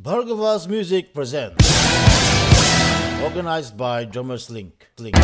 Bhargava's Music presents. Organized by Drummers Link. Link.